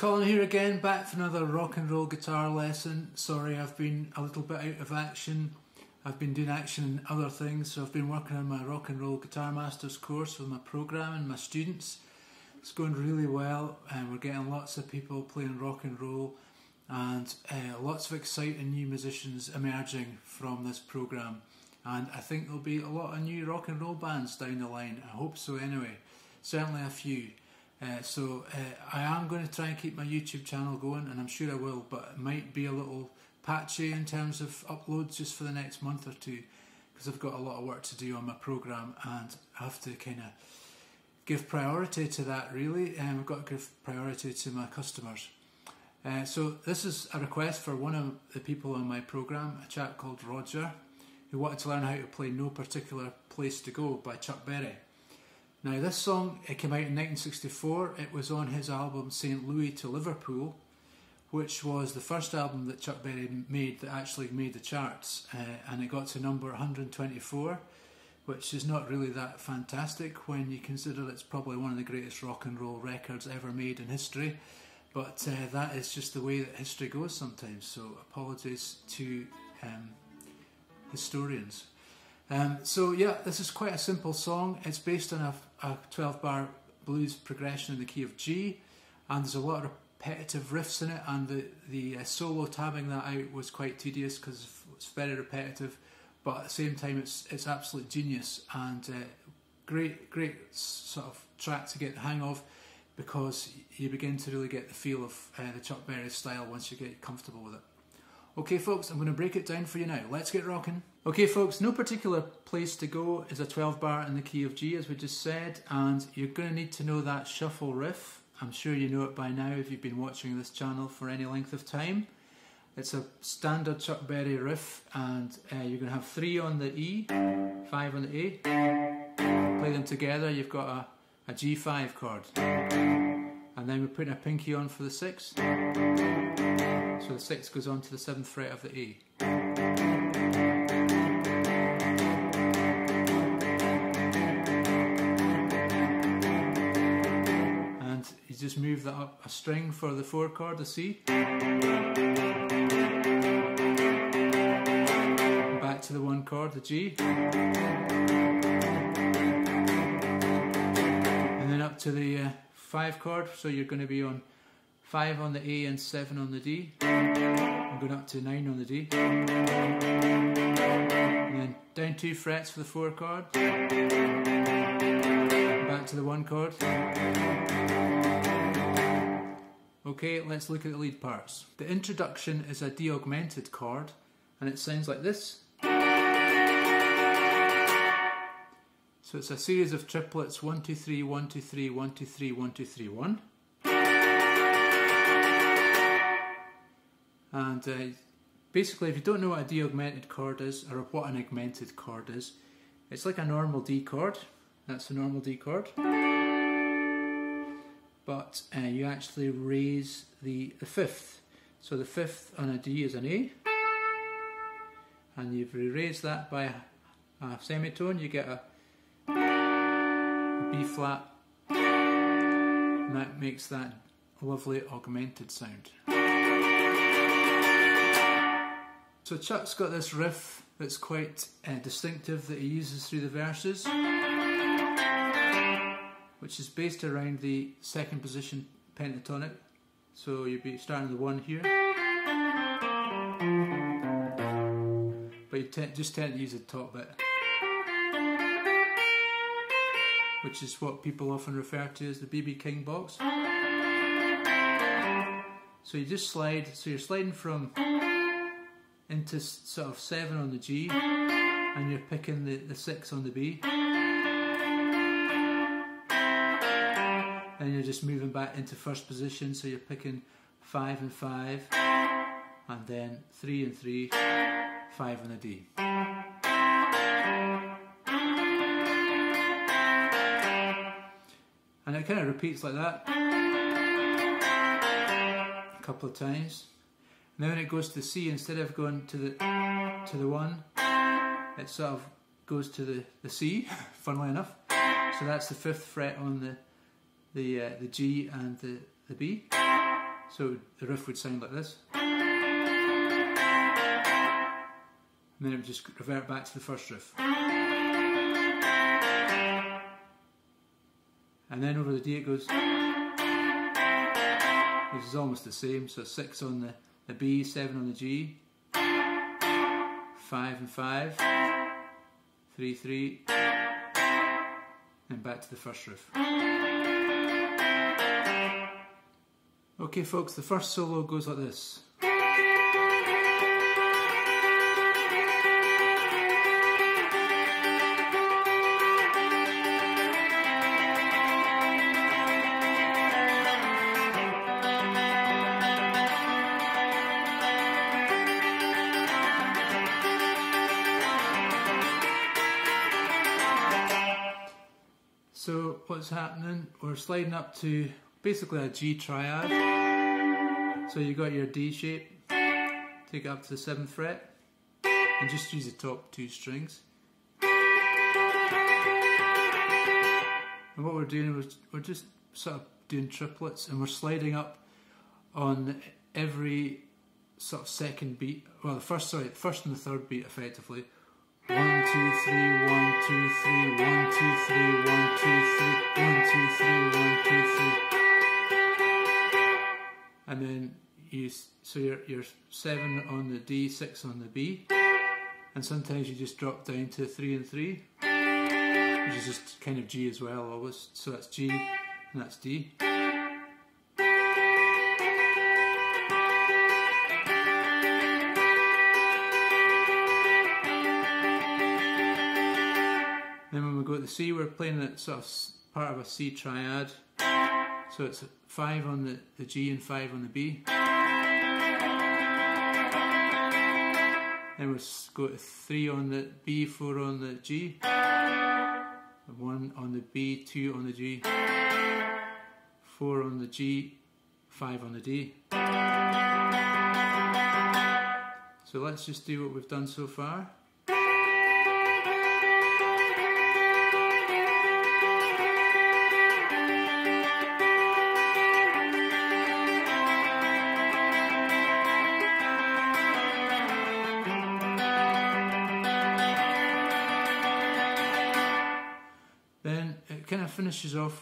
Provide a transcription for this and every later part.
Colin here again, back for another rock and roll guitar lesson. Sorry I've been a little bit out of action. I've been doing action and other things, so I've been working on my rock and roll guitar masters course with my program and my students. It's going really well and we're getting lots of people playing rock and roll and uh, lots of exciting new musicians emerging from this program. And I think there'll be a lot of new rock and roll bands down the line. I hope so anyway. Certainly a few. Uh, so uh, I am going to try and keep my YouTube channel going, and I'm sure I will, but it might be a little patchy in terms of uploads just for the next month or two, because I've got a lot of work to do on my program, and I have to kind of give priority to that really, and I've got to give priority to my customers. Uh, so this is a request for one of the people on my program, a chap called Roger, who wanted to learn how to play No Particular Place to Go by Chuck Berry. Now, this song it came out in 1964. It was on his album St. Louis to Liverpool, which was the first album that Chuck Berry made that actually made the charts, uh, and it got to number 124, which is not really that fantastic when you consider it's probably one of the greatest rock and roll records ever made in history. But uh, that is just the way that history goes sometimes. So apologies to um, historians. Um, so yeah, this is quite a simple song. It's based on a, a 12 bar blues progression in the key of G, and there's a lot of repetitive riffs in it, and the, the uh, solo tabbing that out was quite tedious because it's very repetitive, but at the same time it's, it's absolute genius and uh, great, great sort of track to get the hang of because you begin to really get the feel of uh, the Chuck Berry style once you get comfortable with it. Okay, folks, I'm going to break it down for you now. Let's get rocking. Okay, folks, no particular place to go is a 12 bar in the key of G, as we just said, and you're going to need to know that shuffle riff. I'm sure you know it by now if you've been watching this channel for any length of time. It's a standard Chuck Berry riff, and uh, you're going to have three on the E, five on the A. Play them together, you've got a, a G5 chord. And then we're putting a pinky on for the six. So the six goes on to the seventh fret of the A. just move that up a string for the four chord, the C. Back to the one chord, the G. And then up to the uh, five chord, so you're going to be on 5 on the A and 7 on the D. I'm going up to 9 on the D. And then down 2 frets for the 4 chord. Back to the 1 chord. Okay, let's look at the lead parts. The introduction is a D augmented chord and it sounds like this. So it's a series of triplets 1 2 3 1 2 3 1 2 3 1 2 3 1. And uh, basically, if you don't know what a D augmented chord is, or what an augmented chord is, it's like a normal D chord. That's a normal D chord. But uh, you actually raise the, the fifth. So the fifth on a D is an A. And you've raised that by a, a semitone, you get a B flat. And that makes that lovely augmented sound. So Chuck's got this riff that's quite uh, distinctive that he uses through the verses, which is based around the second position pentatonic. So you'd be starting the one here, but you just tend to use the top bit, which is what people often refer to as the BB King box. So you just slide, so you're sliding from into sort of 7 on the G and you're picking the, the 6 on the B and you're just moving back into first position so you're picking 5 and 5 and then 3 and 3 5 and a D and it kind of repeats like that a couple of times now when it goes to C, instead of going to the to the one, it sort of goes to the, the C, funnily enough. So that's the fifth fret on the the uh, the G and the, the B. So the riff would sound like this. And then it would just revert back to the first riff. And then over the D it goes. This is almost the same, so 6 on the, the B, 7 on the G, 5 and 5, 3, 3, and back to the first riff. Okay folks, the first solo goes like this. So what's happening? We're sliding up to basically a G triad. So you got your D shape, take it up to the seventh fret, and just use the top two strings. And what we're doing is we're just sort of doing triplets, and we're sliding up on every sort of second beat. Well, the first sorry, first and the third beat effectively. One, two, three, one, two, three, one, two, three, one, two, three, one, two, three, one, two, three. And then you, so you're, you're seven on the D, six on the B. And sometimes you just drop down to three and three, which is just kind of G as well always. So that's G and that's D. Then when we go to the C, we're playing it sort of part of a C triad. So it's five on the, the G and five on the B. Then we'll go to three on the B, four on the G, one on the B, two on the G, four on the G, five on the D. So let's just do what we've done so far.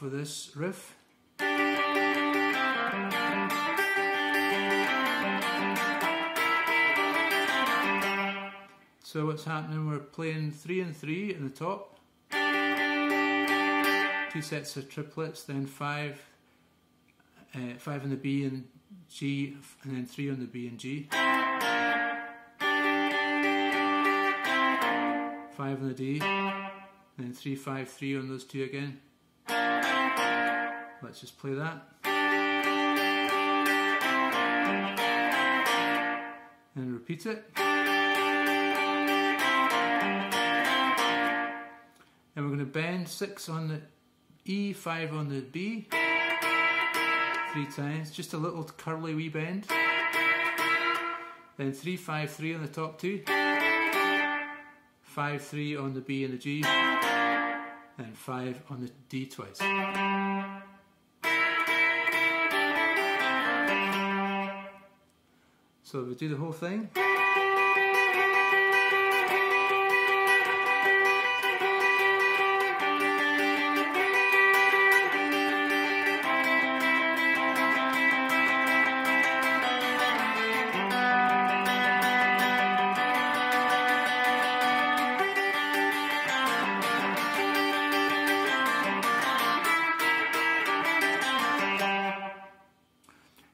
With this riff. So what's happening, we're playing three and three in the top, two sets of triplets, then five, uh, five on the B and G, and then three on the B and G. Five on the D, then three, five, three on those two again. Let's just play that. And repeat it. And we're going to bend six on the E, five on the B, three times, just a little curly wee bend. Then three, five, three on the top two, five, three on the B and the G, and five on the D twice. So we do the whole thing.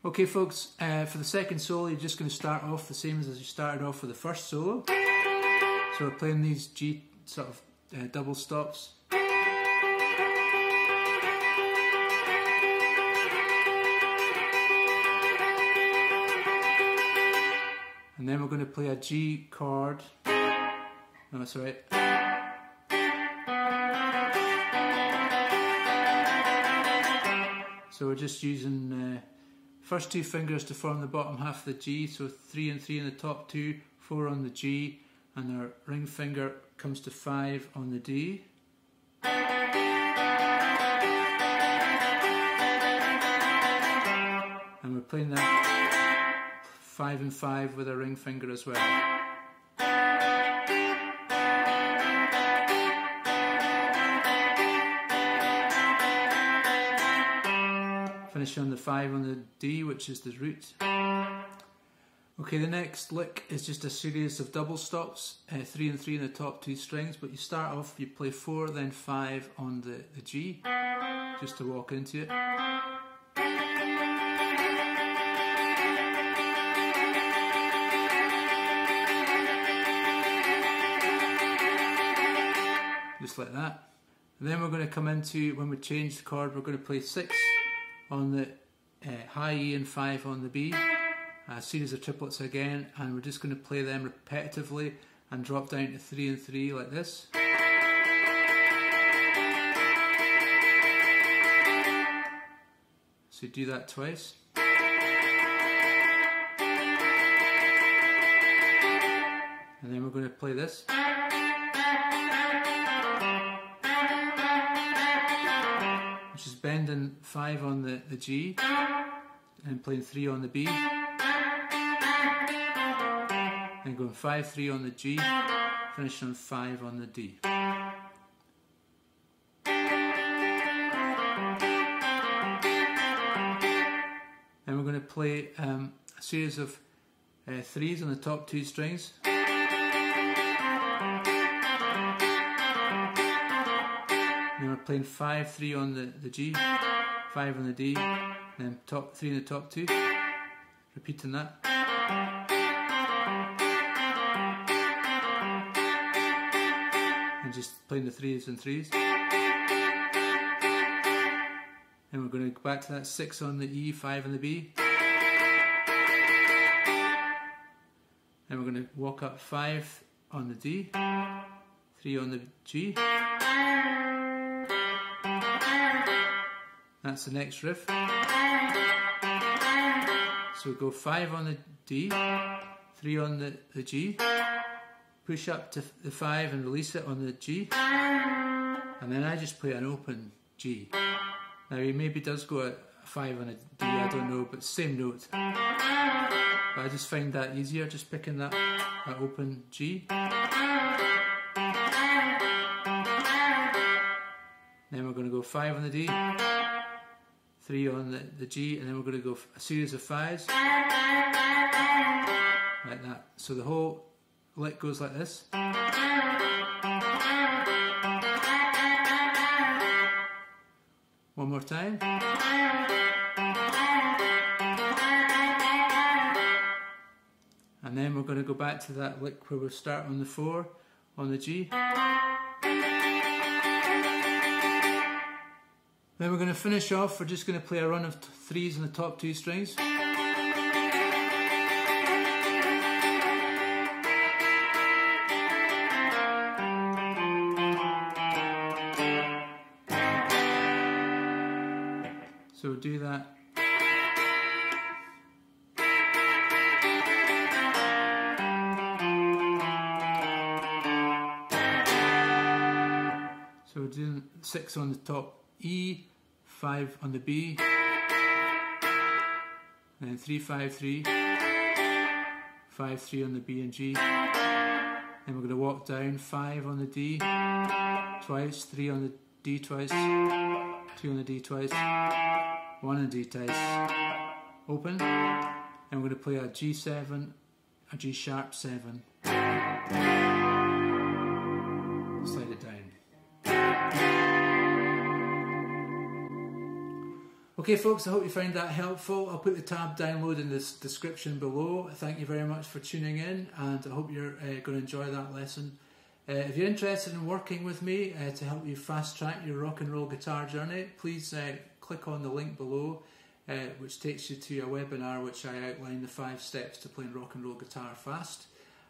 Okay, folks, uh, for the second solo, you're just going to start off the same as you started off with the first solo. So we're playing these G sort of uh, double stops. And then we're going to play a G chord. No, that's right. So we're just using uh, first two fingers to form the bottom half of the G, so three and three in the top two, four on the G, and our ring finger comes to five on the D. And we're playing that five and five with our ring finger as well. Finish on the five on the D, which is the root. Okay, the next lick is just a series of double stops, uh, three and three in the top two strings, but you start off, you play four, then five on the, the G, just to walk into it. Just like that. And then we're going to come into, when we change the chord, we're going to play six on the uh, high E and five on the B a series of triplets again and we're just going to play them repetitively and drop down to 3 and 3 like this. So do that twice. And then we're going to play this. 5 on the, the G and playing 3 on the B. Then going 5 3 on the G, finish on 5 on the D. And we're going to play um, a series of uh, threes on the top two strings. Then we're playing 5 3 on the, the G, 5 on the D, then top 3 in the top two. Repeating that. And just playing the threes and threes. And we're going to go back to that six on the E, five on the B. And we're going to walk up five on the D, three on the G. That's the next riff. So we go five on the D, three on the, the G, push up to the 5 and release it on the G and then I just play an open G. Now he maybe does go a 5 on a D, I don't know, but same note. But I just find that easier, just picking that, that open G. Then we're going to go 5 on the D, 3 on the, the G, and then we're going to go a series of 5s. Like that. So the whole lick goes like this. One more time. And then we're going to go back to that lick where we start on the 4 on the G. Then we're going to finish off, we're just going to play a run of threes in the top two strings. So we'll do that. So we're doing six on the top E, five on the B, and then three, five, three, five, three on the B and G. Then we're going to walk down. Five on the D. Twice, three on the D twice, two on the D twice, one on the D twice, open, and we're going to play a G7, a G sharp 7, Okay folks, I hope you found that helpful. I'll put the tab download in the description below. Thank you very much for tuning in and I hope you're uh, going to enjoy that lesson. Uh, if you're interested in working with me uh, to help you fast track your rock and roll guitar journey, please uh, click on the link below, uh, which takes you to a webinar which I outline the five steps to playing rock and roll guitar fast.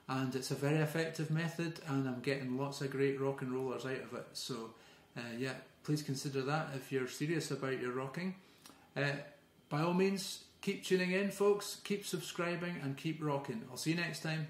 And it's a very effective method, and I'm getting lots of great rock and rollers out of it. So, uh, yeah, please consider that if you're serious about your rocking. Uh, by all means, keep tuning in, folks, keep subscribing, and keep rocking. I'll see you next time.